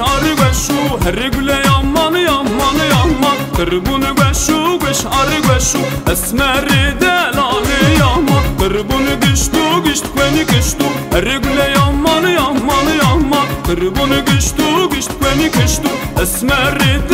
şarı geşu Her güle yaman yaman yaman. Kırbunu geşu geşarı geşu Esmeri delali yaman. Kırbunu giştu gişt beni giştu Her güle yaman yaman yaman. Kırbunu giştu gişt beni giştu Esmeri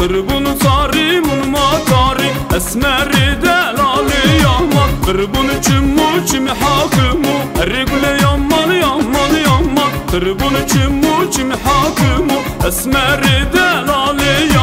yaman Kırbunu sarı munuma kari Esmeri delali yaman Kırbunu çimmu çimi hakimu Regule yaman yaman yaman. Kırbunu çimmu çimi hakimu Esmeri delali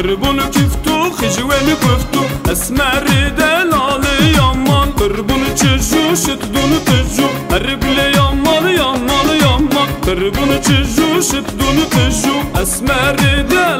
قربون كفتو خجوان كفتو اسمر دلال يمان قربون تشجو شتدون تجو الرجل يمان يمان يمان قربون تشجو شتدون تجو اسمر دلال يمان